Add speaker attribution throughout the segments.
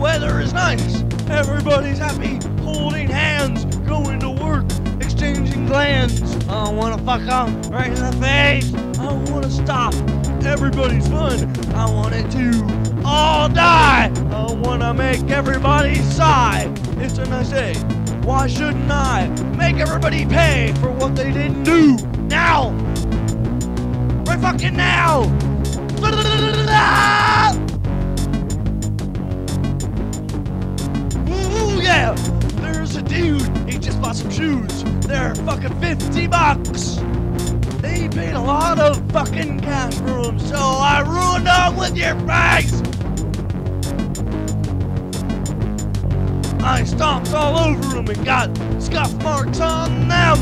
Speaker 1: weather is nice. Everybody's happy, holding hands, going to work, exchanging glands. I don't wanna fuck up right in the face. I don't wanna stop. Everybody's fun. I want it to all die. I wanna make everybody sigh. It's a nice day. Why shouldn't I make everybody pay for what they didn't do? Now! Right fucking now! he just bought some shoes. They're fucking 50 bucks. They paid a lot of fucking cash for them, so I ruined them with your face! I stomped all over them and got scuff marks on them.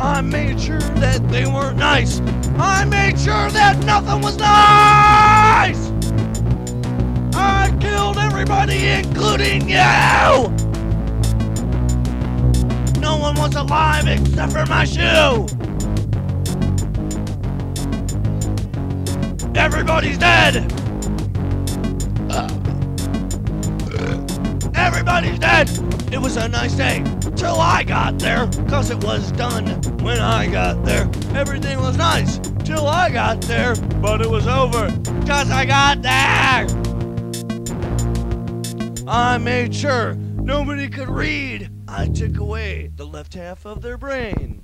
Speaker 1: I made sure that they weren't nice. I made sure that nothing was nice! I killed everybody, including you! One was alive except for my shoe! Everybody's dead! Everybody's dead! It was a nice day till I got there, cause it was done when I got there. Everything was nice till I got there, but it was over cause I got there! I made sure nobody could read. I took away the left half of their brain.